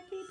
happy?